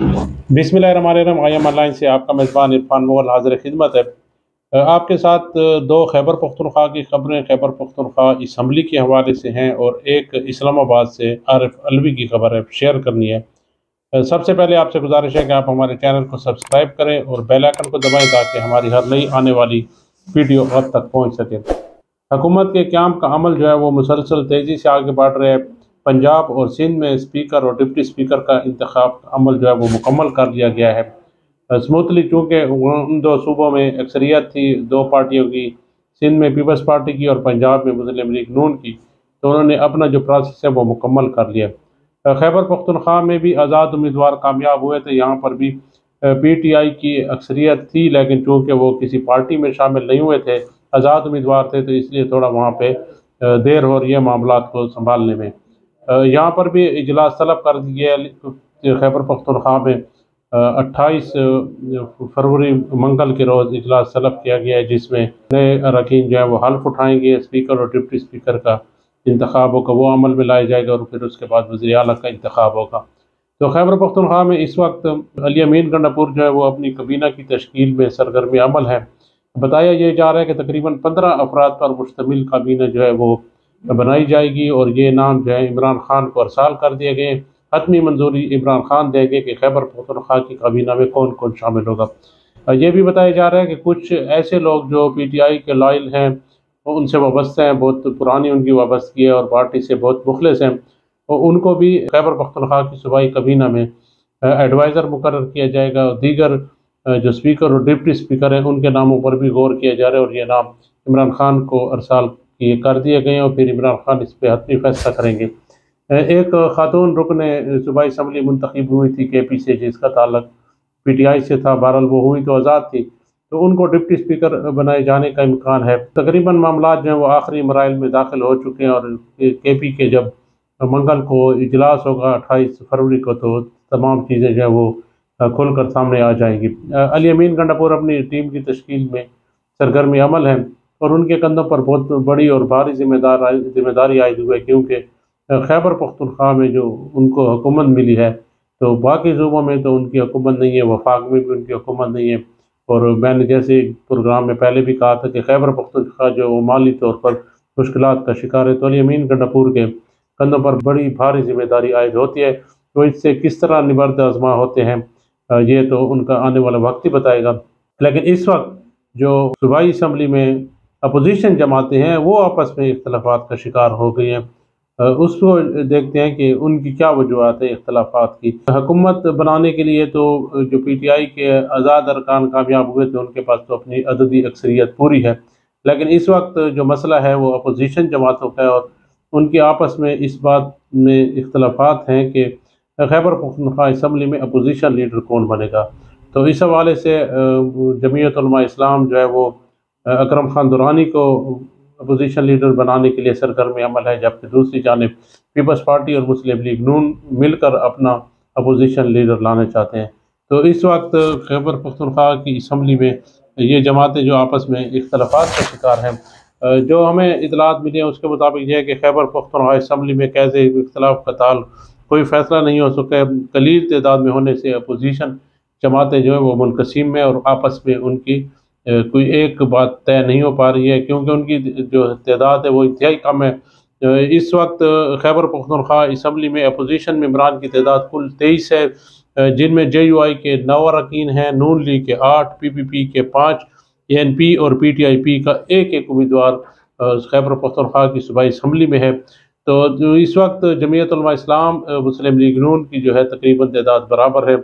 बिसमीम आयम से आपका मेज़बान इरफान मुगल हाजिर खिदमत है। आपके साथ दो खैबर पख्तनख्वा की खबरें। खैबर पख्तनख्वा इसम्बली के हवाले से हैं और एक इस्लामाबाद से आरफ अलवी की खबर है, शेयर करनी है। सबसे पहले आपसे गुजारिश है कि आप हमारे चैनल को सब्सक्राइब करें और बेल आइकन को दबाएँ ताकि हमारी हर नई आने वाली वीडियो अब तक पहुँच सके। हुकूमत के क्याम का अमल जो है वो मुसलसल तेज़ी से आगे बढ़ रहे हैं। पंजाब और सिंध में स्पीकर और डिप्टी स्पीकर का इंतखब अमल जो है वो मुकम्मल कर लिया गया है। स्मूथली चूँकि उन दो सूबों में अक्सरियत थी, दो पार्टियों की, सिंध में पीपल्स पार्टी की और पंजाब में मुस्लिम लीग नून की तो उन्होंने अपना जो प्रोसेस है वो मुकम्मल कर लिया। खैबर पख्तनख्वा में भी आज़ाद उम्मीदवार कामयाब हुए थे, यहाँ पर भी पी टी आई की अक्सरियत थी, लेकिन चूँकि वो किसी पार्टी में शामिल नहीं हुए थे, आज़ाद उम्मीदवार थे तो इसलिए थोड़ा वहाँ पर देर हो रही है मामला को संभालने में। यहाँ पर भी इजलास तलब कर दिया खैबर पख्तनख्वा में। अट्ठाईस फरवरी मंगल के रोज़ इजलास तलब किया गया है, जिसमें नए अरकान जो है वो हल्फ उठाएँगे, स्पीकर और डिप्टी स्पीकर का इंतखब होगा, वो अमल में लाया जाएगा और फिर उसके बाद वजी अला का इंतखब होगा। तो खैबर पख्तनख्वा में इस वक्त अली अमीन गंडापुर जो है वो अपनी कबीना की तश्कील में सरगर्मी अमल है। बताया ये जा रहा है कि तकरीबन पंद्रह अफराद पर मुश्तमिल काबीना जो है वो बनाई जाएगी और ये नाम जो है इमरान खान को अरसाल कर दिए गए हतमी मंजूरी इमरान खान देंगे कि खैबर पख्तनख्वा की काबीना में कौन कौन शामिल होगा। ये भी बताया जा रहा है कि कुछ ऐसे लोग जो पी टी आई के लाइल हैं, उनसे वाबस्ते हैं, बहुत पुरानी उनकी वाबस्तगी है और पार्टी से बहुत मुखलस हैं। और उनको भी खैबर पख्तनख्वा की सूबाई कबीना में एडवाइज़र मुकर किया जाएगा। और दीगर जो स्पीकर और डिप्टी स्पीकर हैं, उनके नामों पर भी गौर किया जा रहा है और ये नाम इमरान खान को अरसाल किए कर दिए गए और फिर इमरान खान इस पर हतमी फैसला करेंगे। एक खातून रुकन, सूबाई इसम्बली मुंतखब हुई थी के पी से जिसका ताल्लक पी टी आई से था बहरल वो हुई तो आज़ाद थी। तो उनको डिप्टी स्पीकर बनाए जाने का इम्कान है। तकरीबन मामला जो हैं वो आखिरी मराइल में दाखिल हो चुके हैं और के पी के जब मंगल को इजलास होगा अट्ठाईस फरवरी को तो तमाम चीज़ें जो है वो खुल कर सामने आ जाएँगी। अली अमीन गंडापुर अपनी टीम की तश्कील में सरगर्मी अमल है। और उनके कंधों पर बहुत बड़ी और भारी जिम्मेदार ज़िम्मेदारी आयद हुई है, क्योंकि खैबर पख्तनख्वा में जो उनको हुकूमत मिली है तो बाकी सूबों में तो उनकी हुकूमत नहीं है, वफाक में भी उनकी हुकूमत नहीं है। और मैंने जैसे प्रोग्राम में पहले भी कहा था कि खैबर पख्तनख्वा जो माली तौर पर मुश्किल का शिकार है तो अमीन गंडापुर के कंधों पर बड़ी भारी ज़िम्मेदारी आयद होती है। तो इससे किस तरह निबर्द आजमा होते हैं ये तो उनका आने वाला वक्त ही बताएगा। लेकिन इस वक्त जो सूबाई इसम्बली में अपोजिशन जमाते हैं, वो आपस में इख्तलाफात का शिकार हो गई हैं। उसको देखते हैं कि उनकी क्या वजूहत है इख्तलाफात की। हुकूमत बनाने के लिए तो जो पी टी आई के आज़ाद अरकान कामयाब हुए थे, उनके पास तो अपनी अददी अक्सरियत पूरी है। लेकिन इस वक्त जो मसला है, वो अपोजिशन जमातों का है और उनके आपस में इस बात में इख्तलाफात हैं कि खैबर पख्तनख्वा इसम्बली में अपोजिशन लीडर कौन बनेगा। तो इस हवाले से जमीयत इस्लाम जो है, वो अकरम खान दुरानी को अपोजिशन लीडर बनाने के लिए सरगर्म अमल है, जबकि दूसरी जानब पीपल्स पार्टी और मुस्लिम लीग नून मिलकर अपना अपोजिशन लीडर लाना चाहते हैं। तो इस वक्त खैबर पख्तनख्वा की इसम्बली में ये जमातें जो आपस में इख्तलाफात का शिकार हैं जो हमें इतलात मिली है, उसके मुताबिक यह है कि खैबर पख्तनख्वा इसम्बली में कैसे इख्तलाफ का ताल, कोई फैसला नहीं हो सका कलील तदाद में होने से अपोजिशन जमातें जो है वो मुनकसिम में और आपस में उनकी कोई एक बात तय नहीं हो पा रही है, क्योंकि उनकी जो तादाद है वो इंतहाई कम है। इस वक्त खैबर पख्तनख्वा इसम्बली में अपोजिशन मम्बरान की तादाद कुल तेईस है। जिनमें जे यू आई के नौ अरकान हैं नून लीग के आठ पी पी पी के पाँच एन पी और पी टी आई पी का एक एक उम्मीदवार खैबर पख्तनख्वा की सूबाई इसम्बली में है। तो इस वक्त जमीयत इस्लाम मुस्लिम लीग नून की जो है तकरीबन तादाद बराबर है।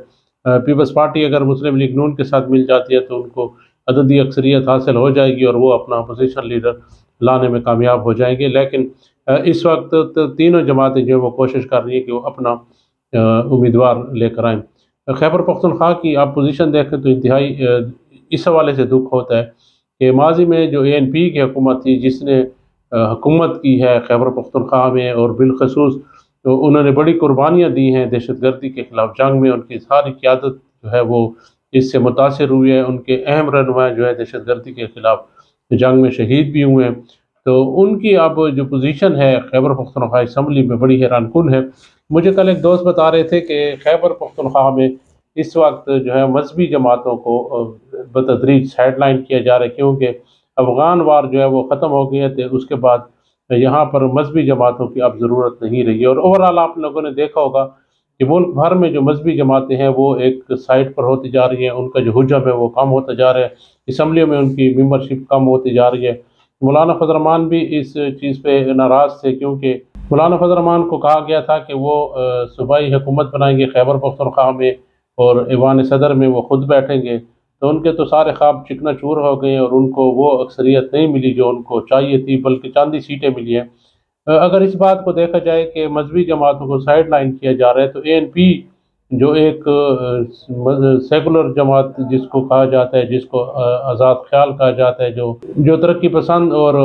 पीपल्स पार्टी अगर मुस्लिम लीग नून के साथ मिल जाती है तो उनको अददी अक्सरियत हासिल हो जाएगी और वो अपना अपोजिशन लीडर लाने में कामयाब हो जाएँगे। लेकिन इस वक्त तीनों जमातें जो है वो कोशिश कर रही हैं कि वो अपना उम्मीदवार लेकर आएँ। खैबर पख्तनख्वा की आप पोजीशन देखें तो इंतहाई इस हवाले से दुख होता है कि माजी में जो ए एन पी की हुकूमत थी, जिसने हुकूमत की है खैबर पख्तनख्वा में और बिलखसूस तो उन्होंने बड़ी कुर्बानियाँ दी हैं दहशत गर्दी के ख़िलाफ़ जंग में। उनकी सारी क्यादत जो है वो इससे मुतासर हुए हैं, उनके अहम रहनुमा जो है दहशत गर्दी के ख़िलाफ़ जंग में शहीद भी हुए हैं। तो उनकी अब जो पोजीशन है, खैबर पख्तनख्वा इसम्बली में बड़ी हैरान कन है। मुझे कल एक दोस्त बता रहे थे कि खैबर पख्तनख्वा में इस वक्त जो है मजहबी जमातों को बतदरीज साइडलाइन किया जा रहा है, क्योंकि अफ़गान वार जो है वो ख़त्म हो गए थे, उसके बाद यहाँ पर मजहबी जमातों की अब ज़रूरत नहीं रही। और ओवरऑल आप लोगों ने देखा होगा कि मुल्क भर में जो मजहबी जमातें हैं, वो एक साइड पर होती जा रही हैं, उनका जो हजब है वो कम होता जा रहा है। इसम्बलियों में उनकी मेम्बरशिप कम होती जा रही है। मौलाना फजरमान भी इस चीज़ पे नाराज़ थे क्योंकि मौलाना फजरमान को कहा गया था कि वो सूबाई हुकूमत बनाएँगे, खैबर पख्तनख्वा में और ईवान सदर में वो ख़ुद बैठेंगे। तो उनके तो सारे ख्वाब चिकना चूर हो गए और उनको वो अक्सरियत नहीं मिली जो उनको चाहिए थी, बल्कि चांदी सीटें मिली हैं। अगर इस बात को देखा जाए कि मजहबी जमातों को साइड लाइन किया जा रहा है तो ए एन पी जो एक सेकुलर जमात जिसको कहा जाता है, जिसको आज़ाद ख्याल कहा जाता है, जो जो तरक्की पसंद और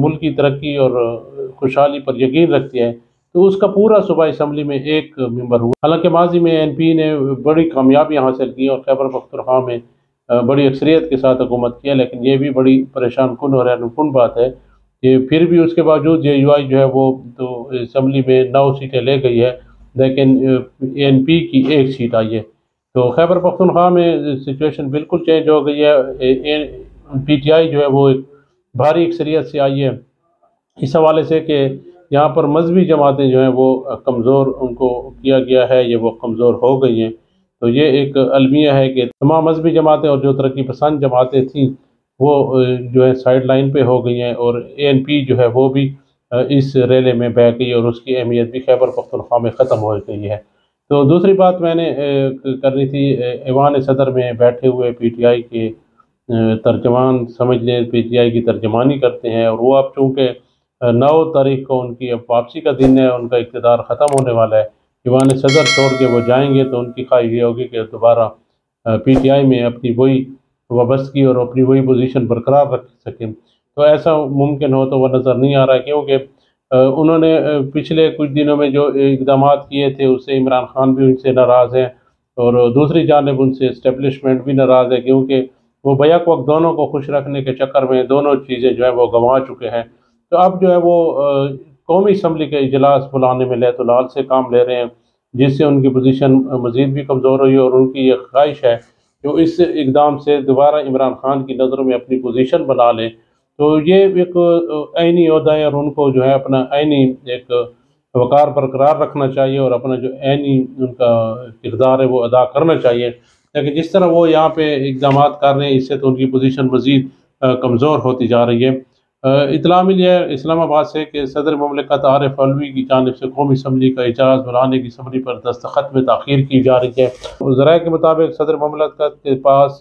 मुल्क की तरक्की और खुशहाली पर यकीन रखती है तो उसका पूरा सूबा इसम्बली में एक मेंबर हुआ। हालाँकि माजी में एन पी ने बड़ी कामयाबी हासिल की और खैबर पख्तरखा में बड़ी अक्सरियत के साथ हुकूमत किया लेकिन ये भी बड़ी परेशान कन और हैरानकुन बात है कि फिर भी उसके बावजूद जे यू जो है वो तो इसम्बली में नौ सीटें ले गई है, लेकिन एन पी की एक सीट आई है। तो खैबर पख्तनख्वा में सिचुएशन बिल्कुल चेंज हो गई है। पी टी आई जो है वो भारी अक्सरियत से आई है। इस हवाले से कि यहाँ पर मजहबी जमातें जो हैं वो कमज़ोर उनको किया गया है, ये वो कमज़ोर हो गई हैं। तो ये एक अलमिया है कि तमाम मजहबी जमातें और जो तरक्की पसंद जमातें थीं वो जो है साइड लाइन पे हो गई हैं और एन पी जो है वो भी इस रेले में बह गई और उसकी अहमियत भी खैबर पख्तनख्वा में ख़त्म हो गई है। तो दूसरी बात मैंने करनी थी ईवान सदर में बैठे हुए पी टी आई के तर्जमान, समझ लें पी टी आई की तर्जमानी करते हैं और वो अब चूँकि नौ तारीख को उनकी अब वापसी का दिन है, उनका इकतदार ख़त्म होने वाला है ईवान सदर छोड़ के वो जाएँगे तो उनकी ख्वाहिश ये होगी कि दोबारा पी टी आई में अपनी वही वाबस्तगी और अपनी वही पोजीशन बरकरार रख सकें। तो ऐसा मुमकिन हो तो वह नज़र नहीं आ रहा क्योंकि उन्होंने पिछले कुछ दिनों में जो इकदाम किए थे, उससे इमरान खान भी उनसे नाराज़ हैं और दूसरी जानब उनसे इस्टेबलिशमेंट भी नाराज़ है, क्योंकि वो बैक वक्त दोनों को खुश रखने के चक्कर में दोनों चीज़ें जो है वो गंवा चुके हैं। तो अब जो है वो कौमी असम्बली के अजलास बुलाने में लहतुलाल से काम ले रहे हैं, जिससे उनकी पोजीशन मज़ीद भी कमज़ोर हुई और उनकी ये ख्वाहिश है कि इस इकदाम से दोबारा इमरान खान की नज़रों में अपनी पोजीशन बना लें तो ये एक आइनी अहदा है और उनको जो है अपना आइनी एक वकार बरकरार रखना चाहिए और अपना जो आइनी उनका किरदार है वो अदा करना चाहिए। लेकिन जिस तरह वो यहाँ पे इकदाम कर रहे हैं, इससे तो उनकी पोजीशन मज़ीद कमज़ोर होती जा रही है। इतला मिली है इस्लामाबाद से कि सदर ममलिकत आरफ अलवी की जानब से कौमी असम्बली का एजाज़ बुलाने की समरी पर दस्तखत में तखीर की जा रही है। ज़रा के मुताबिक सदर ममलिकत के पास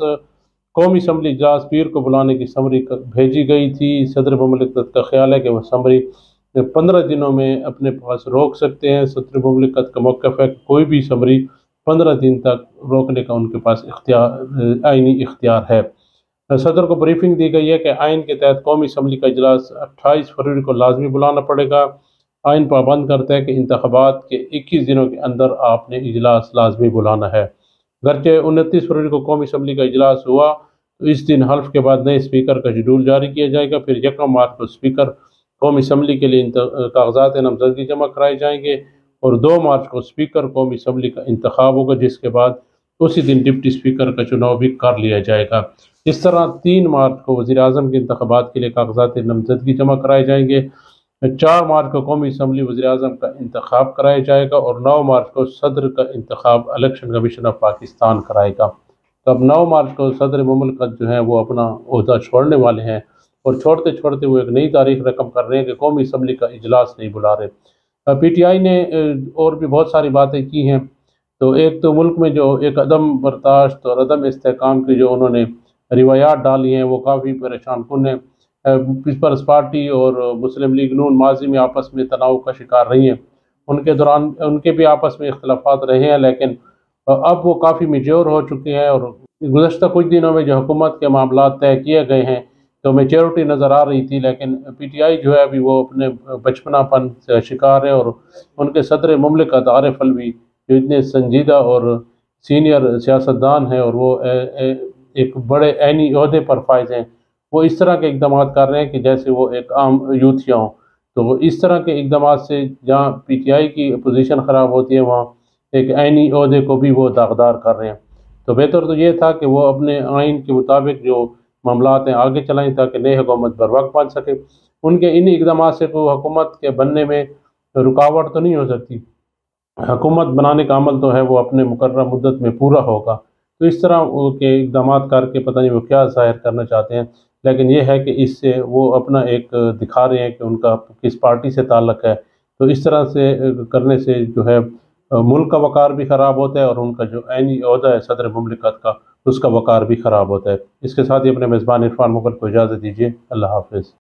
कौमी असम्बली इजलास पीर को बुलाने की समरी भेजी गई थी। सदर ममलिकत का ख्याल है कि वह समरी पंद्रह दिनों में अपने पास रोक सकते हैं। सदर ममलिकत का मौक़ है कोई भी समरी पंद्रह दिन तक रोकने का उनके पास इख्तियार आइनी इख्तियार है। सदर को ब्रीफिंग दी गई है कि आइन के तहत कौमी असम्बली का इजलास अट्ठाईस फरवरी को लाजमी बुलाना पड़ेगा। आइन पाबंद करता है कि इंतबात के इक्कीस दिनों के अंदर आपने इजलास लाजमी बुलाना है। गरचे उनतीस फरवरी को कौमी असम्बली का इजलास हुआ तो इस दिन हल्फ के बाद नए स्पीकर का शेड्यूल जारी किया जाएगा। फिर यकम मार्च को स्पीकर कौमी असम्बली के लिए कागजात नामजदगी जमा कराए जाएँगे और दो मार्च को स्पीकर कौमी असम्बली का इंतखब होगा, जिसके बाद उसी दिन डिप्टी स्पीकर का चुनाव भी कर लिया जाएगा। इस तरह तीन मार्च को वजी अजम के इंतबात के लिए कागजात नमजदगी जमा कराए जाएँगे, चार मार्च को कौमी असम्बली वजी अजम का इंतखब कराया जाएगा और नौ मार्च को सदर का इंतखब इलेक्शन कमीशन ऑफ़ पाकिस्तान कराएगा। तो अब नौ मार्च को सदर ममलकत जो है वो अपना अहदा छोड़ने वाले हैं और छोड़ते छोड़ते वो एक नई तारीख रकम कर रहे हैं कि कौमी असम्बली का इजलास नहीं बुला रहे। पी टी आई ने और भी बहुत सारी बातें की हैं। तो एक तो मुल्क में जो एक अदम बर्दाश्त और अदम इसकाम की जो उन्होंने रिवायात डाली हैं, वो काफ़ी परेशान। कन है पीपल्स पार्टी और मुस्लिम लीग नून माजी में आपस में तनाव का शिकार रही हैं। उनके दौरान, उनके भी आपस में इख्तलाफात रहे हैं, लेकिन अब वो काफ़ी मेच्योर हो चुके हैं और गुजशत कुछ दिनों में जो हुकूमत के मामला तय किए गए हैं तो मेच्योरिटी नज़र आ रही थी, लेकिन पी टी आई जो है अभी वो अपने बचपनापन से शिकार है और उनके सदर ममलिकत आरफ अलवी जो इतने संजीदा और सीनियर सियासतदान हैं और वो एक बड़े ऐनी अहदे पर फायज हैं। वो इस तरह के इकदाम कर रहे हैं कि जैसे वो एक आम यूथिया हों। तो इस तरह के इकदाम से जहाँ पी टी आई की पोजीशन ख़राब होती है, वहाँ एक ऐनी अहदे को भी वो दागदार कर रहे हैं। तो बेहतर तो ये था कि वो अपने आइन के मुताबिक जो मामला हैं आगे चलाएँ ताकि नई हुकूमत बर वक्त बन सके। उनके इन इकदाम से तो हुकूमत के बनने में रुकावट तो नहीं हो सकती। हुकूमत बनाने का अमल तो है, वो अपने मुकर मुद्दत में पूरा होगा। तो इस तरह के इकदाम करके पता नहीं वो क्या ज़ाहिर करना चाहते हैं। लेकिन ये है कि इससे वो अपना एक दिखा रहे हैं कि उनका किस पार्टी से ताल्लक़ है। तो इस तरह से करने से जो है मुल्क का वक़ार भी ख़राब होता है और उनका जो आइनी अहदा है सदर ममलिकत का, उसका वक़ार भी ख़राब होता है। इसके साथ ही अपने मेज़बान इरफान मुगल को इजाज़त दीजिए। अल्लाह हाफ़िज़।